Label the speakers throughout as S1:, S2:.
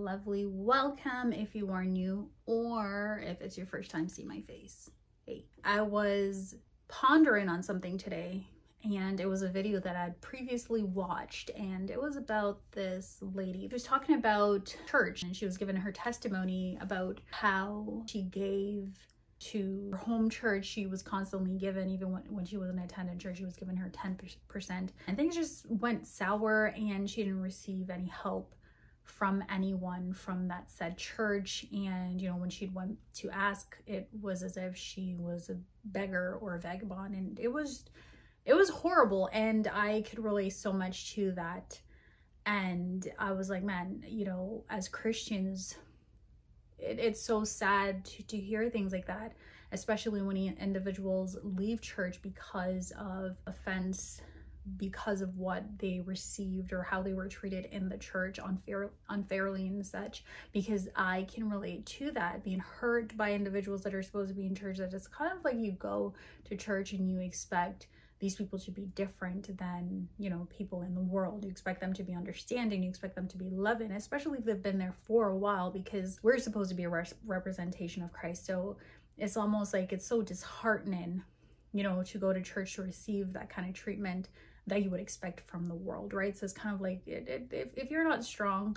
S1: Lovely welcome if you are new or if it's your first time seeing my face. Hey, I was pondering on something today and it was a video that I'd previously watched and it was about this lady. She was talking about church and she was giving her testimony about how she gave to her home church she was constantly given even when, when she wasn't attending church she was given her 10% and things just went sour and she didn't receive any help from anyone from that said church. And you know when she went to ask it was as if she was a beggar or a vagabond. And it was it was horrible. And i could relate so much to that. And i was like man you know as christians it, it's so sad to, to hear things like that especially when individuals leave church because of offense because of what they received or how they were treated in the church unfair, unfairly and such because i can relate to that being hurt by individuals that are supposed to be in church that it's kind of like you go to church and you expect these people to be different than you know people in the world. You expect them to be understanding you expect them to be loving especially if they've been there for a while because we're supposed to be a re- representation of christ. So it's almost like it's so disheartening you know to go to church to receive that kind of treatment that you would expect from the world, right? So it's kind of like it, it, if, if you're not strong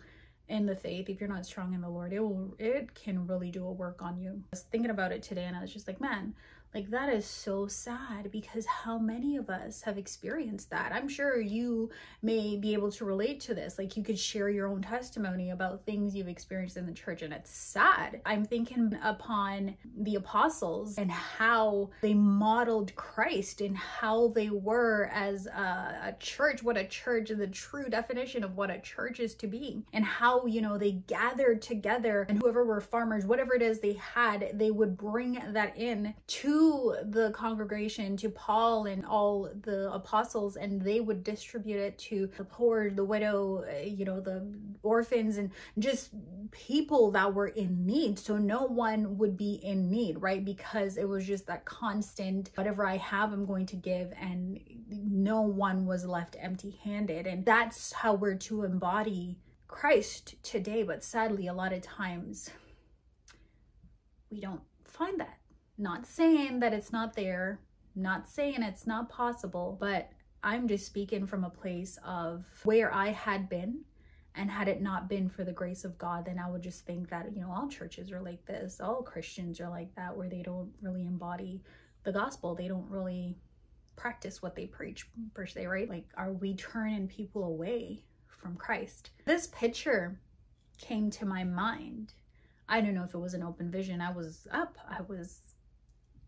S1: in the faith, if you're not strong in the Lord, it will it can really do a work on you. I was thinking about it today and I was just like, man, like that is so sad because how many of us have experienced that? I'm sure you may be able to relate to this. Like you could share your own testimony about things you've experienced in the church and it's sad. I'm thinking upon the apostles and how they modeled Christ and how they were as a, a church, what a church, the true definition of what a church is to be, and how, you know, they gathered together and whoever were farmers, whatever it is they had, they would bring that in to the congregation, to Paul and all the apostles, and they would distribute it to the poor, the widow, eh, you know, the orphans, and just people that were in need. So no one would be in need, right? Because it was just that constant, whatever I have, I'm going to give, and no one was left empty handed. And that's how we're to embody Christ today. But sadly, a lot of times we don't find that. Not saying that it's not there, not saying it's not possible, but I'm just speaking from a place of where I had been. And had it not been for the grace of God, then I would just think that, you know, all churches are like this. All Christians are like that, where they don't really embody the gospel. They don't really practice what they preach, per se, right? Like, are we turning people away from Christ? This picture came to my mind. I don't know if it was an open vision. I was up, I was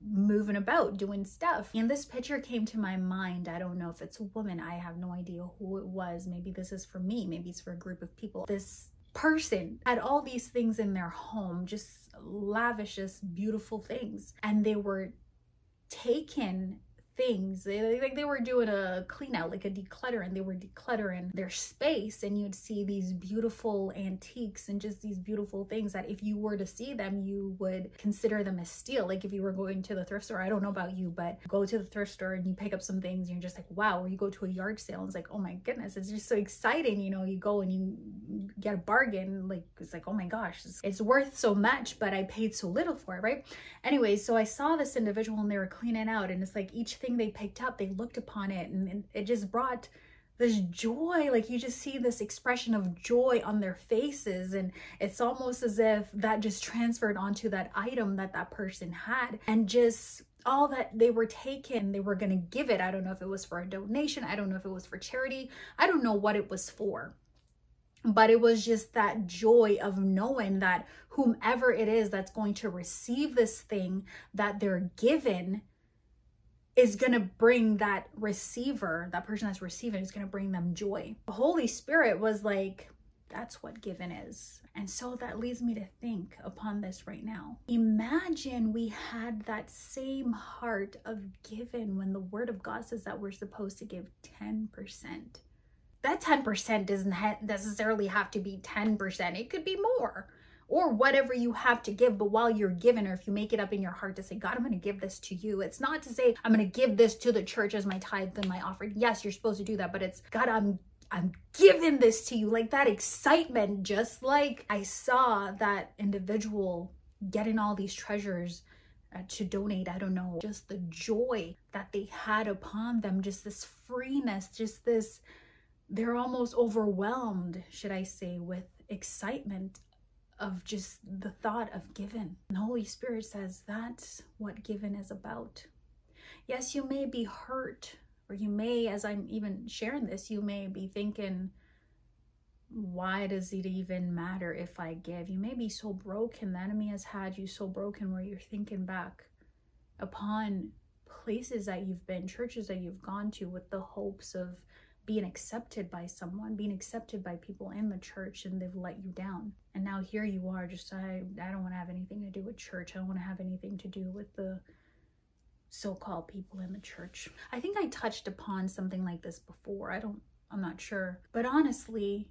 S1: moving about doing stuff. And this picture came to my mind. I don't know if it's a woman. I have no idea who it was. Maybe this is for me. Maybe it's for a group of people. This person had all these things in their home just lavish just beautiful things. And they were taken things. They, like they were doing a clean out, like a declutter, and they were decluttering their space. And you'd see these beautiful antiques and just these beautiful things that if you were to see them, you would consider them as steal. Like if you were going to the thrift store, I don't know about you, but go to the thrift store and you pick up some things and you're just like, wow. Or you go to a yard sale and it's like, oh my goodness, it's just so exciting. You know, you go and you get a bargain. Like it's like, oh my gosh, it's, it's worth so much, but I paid so little for it, right? Anyways, so I saw this individual and they were cleaning out and it's like each thing they picked up, they looked upon it and, and it just brought this joy like you just see this expression of joy on their faces and it's almost as if that just transferred onto that item that that person had and just all that they were taken they were going to give it. I don't know if it was for a donation i don't know if it was for charity i don't know what it was for. But it was just that joy of knowing that whomever it is that's going to receive this thing that they're given is going to bring that receiver, that person that's receiving is going to bring them joy. The Holy Spirit was like, that's what given is. And so that leads me to think upon this right now. Imagine we had that same heart of given when the word of God says that we're supposed to give 10%. That 10% doesn't necessarily have to be 10%, it could be more or whatever you have to give. But while you're giving, or if you make it up in your heart to say, God, I'm going to give this to you, it's not to say, I'm going to give this to the church as my tithe and my offering. Yes, you're supposed to do that, but it's, God, I'm I'm giving this to you. Like that excitement, just like I saw that individual getting all these treasures uh, to donate. I don't know, just the joy that they had upon them, just this freeness, just this, they're almost overwhelmed, should I say, with excitement of just the thought of given. The Holy Spirit says that's what given is about. Yes, you may be hurt, or you may, as I'm even sharing this, you may be thinking, why does it even matter if I give? You may be so broken. The enemy has had you so broken where you're thinking back upon places that you've been, churches that you've gone to with the hopes of being accepted by someone, being accepted by people in the church, and they've let you down. And now here you are, just I, I don't want to have anything to do with church. I don't want to have anything to do with the so-called people in the church. I think I touched upon something like this before. I don't, I'm not sure. But honestly,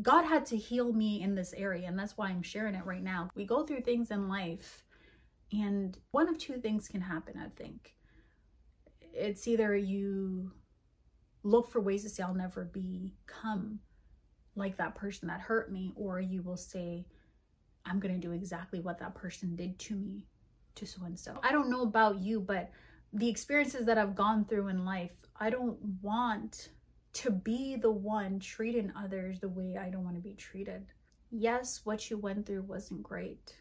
S1: God had to heal me in this area, and that's why I'm sharing it right now. We go through things in life, and one of two things can happen, I think. It's either you look for ways to say, I'll never become like that person that hurt me, or you will say, I'm going to do exactly what that person did to me, to so and so. I don't know about you, but the experiences that I've gone through in life, I don't want to be the one treating others the way I don't want to be treated. Yes, what you went through wasn't great.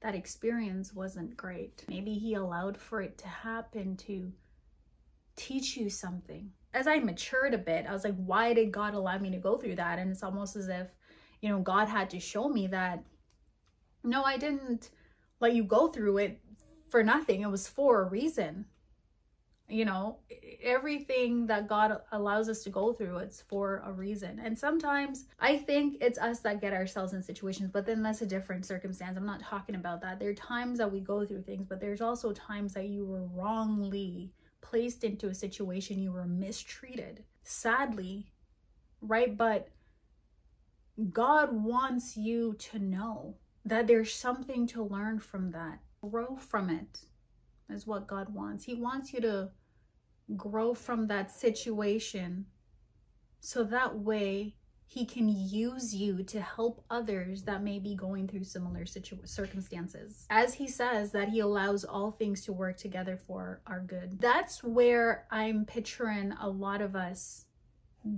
S1: That experience wasn't great. Maybe he allowed for it to happen to teach you something as I matured a bit, I was like, why did God allow me to go through that? And it's almost as if, you know, God had to show me that, no, I didn't let you go through it for nothing. It was for a reason. You know, everything that God allows us to go through, it's for a reason. And sometimes I think it's us that get ourselves in situations, but then that's a different circumstance. I'm not talking about that. There are times that we go through things, but there's also times that you were wrongly placed into a situation you were mistreated. Sadly, right? But God wants you to know that there's something to learn from that. Grow from it is what God wants. He wants you to grow from that situation so that way he can use you to help others that may be going through similar circumstances. As he says that he allows all things to work together for our good. That's where I'm picturing a lot of us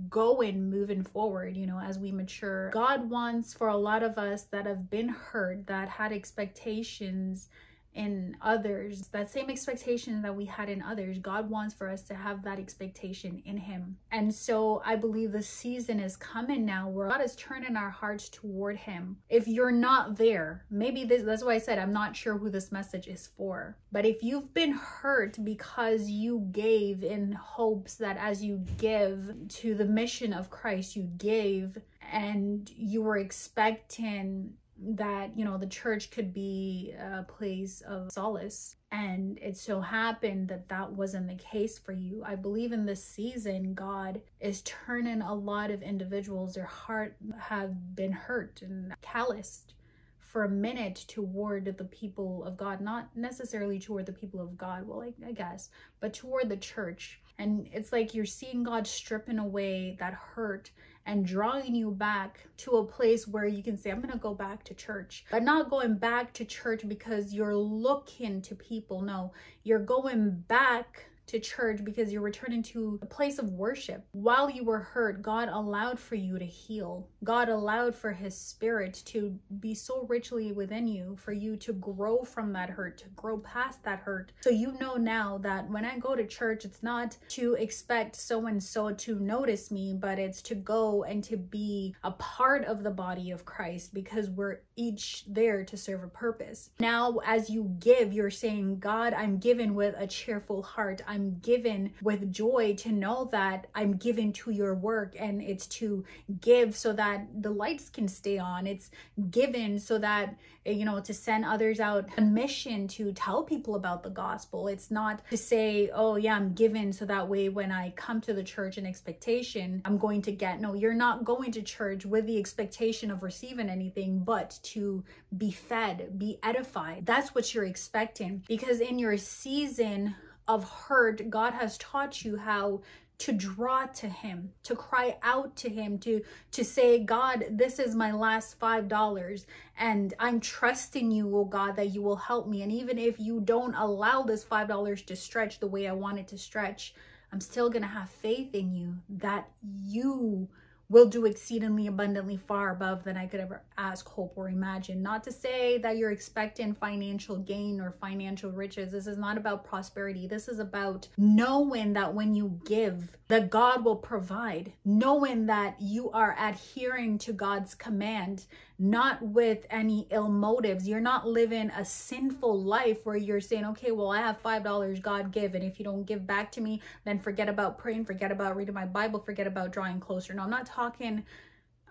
S1: going moving forward, you know, as we mature. God wants for a lot of us that have been hurt, that had expectations in others, that same expectation that we had in others, God wants for us to have that expectation in Him. And so I believe the season is coming now where God is turning our hearts toward Him. If you're not there, maybe this, that's why I said I'm not sure who this message is for. But if you've been hurt because you gave in hopes that as you give to the mission of Christ, you gave and you were expecting that you know the church could be a place of solace. And it so happened that that wasn't the case for you. I believe in this season god is turning a lot of individuals. Their heart have been hurt and calloused for a minute toward the people of god. Not necessarily toward the people of god well I, I guess but toward the church and it's like you're seeing god stripping away that hurt and drawing you back to a place where you can say, I'm going to go back to church, but not going back to church because you're looking to people. No, you're going back to church because you're returning to a place of worship. While you were hurt, God allowed for you to heal. God allowed for his spirit to be so richly within you for you to grow from that hurt, to grow past that hurt. So you know now that when I go to church, it's not to expect so and so to notice me, but it's to go and to be a part of the body of Christ because we're each there to serve a purpose. Now, as you give, you're saying, God, I'm given with a cheerful heart. I'm I'm given with joy to know that I'm given to your work and it's to give so that the lights can stay on. It's given so that, you know, to send others out a mission to tell people about the gospel. It's not to say, oh, yeah, I'm given so that way when I come to the church in expectation, I'm going to get. No, you're not going to church with the expectation of receiving anything, but to be fed, be edified. That's what you're expecting because in your season of hurt, God has taught you how to draw to him, to cry out to him, to to say, God, this is my last five dollars, and I'm trusting you, oh God, that you will help me. And even if you don't allow this five dollars to stretch the way I want it to stretch, I'm still gonna have faith in you that you will do exceedingly abundantly far above than I could ever ask, hope, or imagine. Not to say that you're expecting financial gain or financial riches. This is not about prosperity. This is about knowing that when you give, that God will provide, knowing that you are adhering to God's command, not with any ill motives. You're not living a sinful life where you're saying, okay, well, I have $5, God give. And if you don't give back to me, then forget about praying, forget about reading my Bible, forget about drawing closer. No, I'm not talking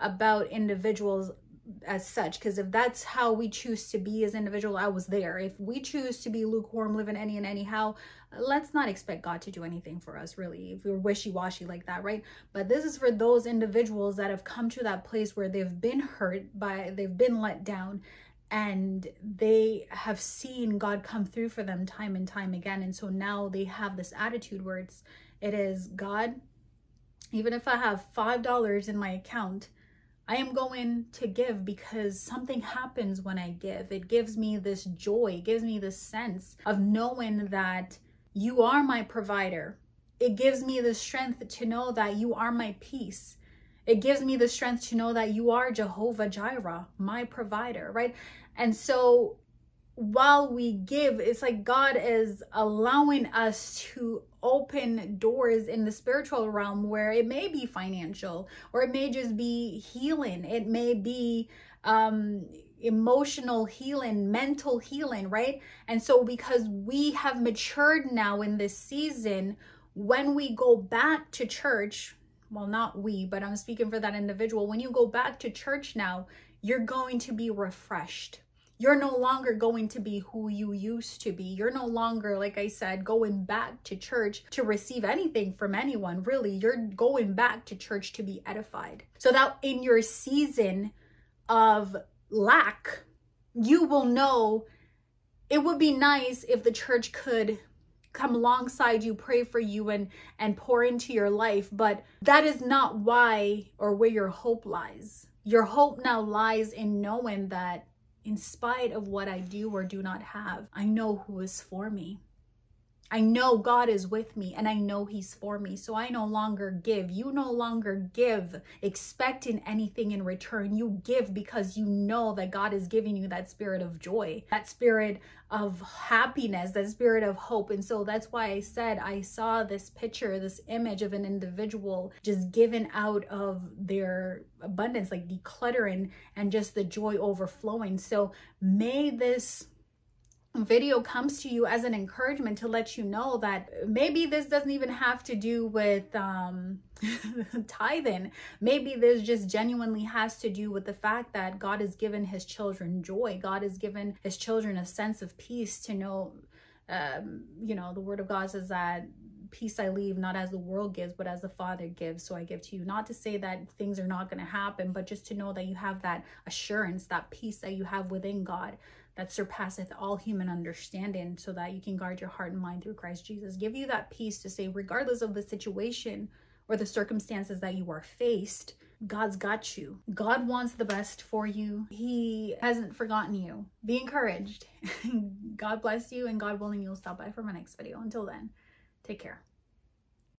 S1: about individuals as such because if that's how we choose to be as individual i was there. If we choose to be lukewarm living any and anyhow let's not expect god to do anything for us really if we're wishy-washy like that right? But this is for those individuals that have come to that place where they've been hurt by they've been let down and they have seen god come through for them time and time again. And so now they have this attitude where it's it is god even if i have five dollars in my account I am going to give because something happens when I give. It gives me this joy, it gives me this sense of knowing that you are my provider. It gives me the strength to know that you are my peace. It gives me the strength to know that you are Jehovah Jireh, my provider, right? And so while we give, it's like God is allowing us to open doors in the spiritual realm where it may be financial or it may just be healing. It may be um emotional healing, mental healing, right? And so because we have matured now in this season, when we go back to church, well, not we, but I'm speaking for that individual. When you go back to church now, you're going to be refreshed you're no longer going to be who you used to be. You're no longer, like I said, going back to church to receive anything from anyone, really. You're going back to church to be edified. So that in your season of lack, you will know it would be nice if the church could come alongside you pray for you and and pour into your life but that is not why or where your hope lies your hope now lies in knowing that in spite of what I do or do not have, I know who is for me. I know God is with me and I know He's for me. So I no longer give. You no longer give expecting anything in return. You give because you know that God is giving you that spirit of joy, that spirit of happiness, that spirit of hope. And so that's why I said I saw this picture, this image of an individual just given out of their abundance, like decluttering and just the joy overflowing. So may this video comes to you as an encouragement to let you know that maybe this doesn't even have to do with um tithing maybe this just genuinely has to do with the fact that god has given his children joy god has given his children a sense of peace to know um you know the word of god says that peace I leave, not as the world gives, but as the Father gives. So I give to you. Not to say that things are not going to happen, but just to know that you have that assurance, that peace that you have within God that surpasseth all human understanding, so that you can guard your heart and mind through Christ Jesus. Give you that peace to say, regardless of the situation or the circumstances that you are faced, God's got you. God wants the best for you. He hasn't forgotten you. Be encouraged. God bless you, and God willing, you'll stop by for my next video. Until then, take care.